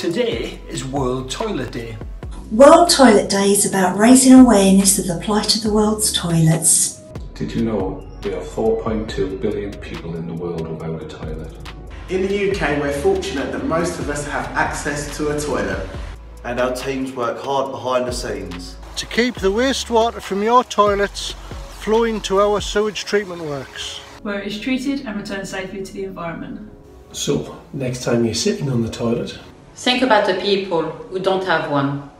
Today is World Toilet Day. World Toilet Day is about raising awareness of the plight of the world's toilets. Did you know there are 4.2 billion people in the world without a toilet? In the UK, we're fortunate that most of us have access to a toilet. And our teams work hard behind the scenes. To keep the wastewater from your toilets flowing to our sewage treatment works. Where it is treated and returned safely to the environment. So, next time you're sitting on the toilet, think about the people who don't have one.